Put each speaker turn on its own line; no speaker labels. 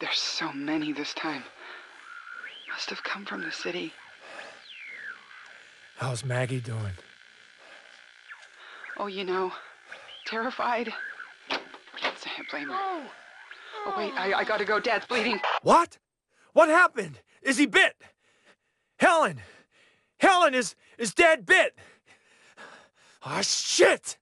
There's so many this time. Must have come from the city.
How's Maggie doing?
Oh, you know, terrified. Can't blame her.
Oh.
Wait, I, I gotta go. Dad's bleeding.
What? What happened? Is he bit? Helen! Helen is is Dad bit! Ah, shit!